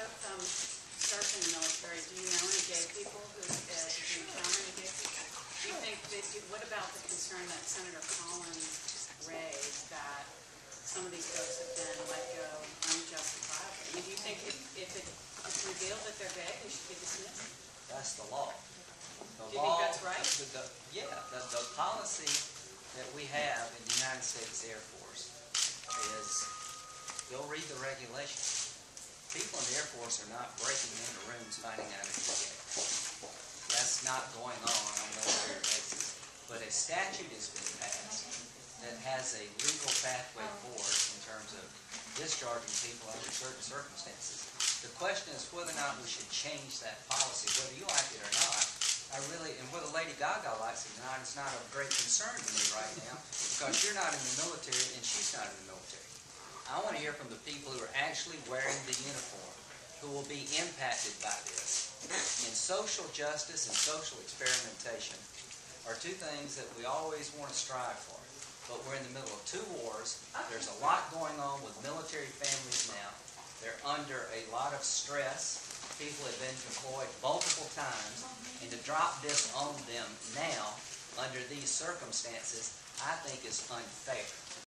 both um, served in the military. Do you know any gay people who, uh, do you encounter any gay people? Do you think, that you- what about the concern that Senator Collins raised that some of these folks have been let go unjustifiably? I mean, do you think if, if it- it's revealed that they're gay, they should be dismissed? That's the law. The Do you think that's right? the- Yeah, the, the policy that we have in the United States Air Force is, go read the regulations. People in the Air Force are not breaking into rooms finding out if you're gay. That's not going on on a military basis. But a statute has been passed that has a legal pathway forward in terms of discharging people under certain circumstances. The question is whether or not we should change that policy, whether you like it or not. I really, and whether Lady Gaga likes it or not, it's not of great concern to me right now, because you're not in the military and she's not in the military. I want to hear from the people who are actually wearing the uniform, who will be impacted by this. And social justice and social experimentation are two things that we always want to strive for. But we're in the middle of two wars. There's a lot going on with military families now. They're under a lot of stress. People have been deployed multiple times. And to drop this on them now, under these circumstances, I think is unfair.